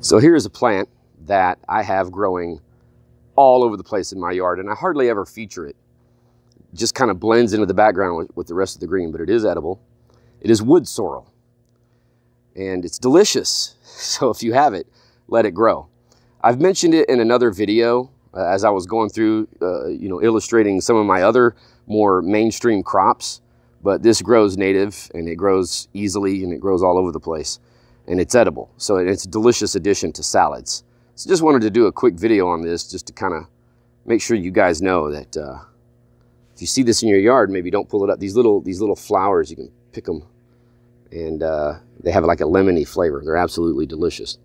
So here's a plant that I have growing all over the place in my yard, and I hardly ever feature it. it just kind of blends into the background with, with the rest of the green, but it is edible. It is wood sorrel, and it's delicious. So if you have it, let it grow. I've mentioned it in another video uh, as I was going through, uh, you know, illustrating some of my other more mainstream crops, but this grows native and it grows easily and it grows all over the place and it's edible. So it's a delicious addition to salads. So just wanted to do a quick video on this just to kind of make sure you guys know that uh, if you see this in your yard, maybe don't pull it up. These little, these little flowers, you can pick them and uh, they have like a lemony flavor. They're absolutely delicious.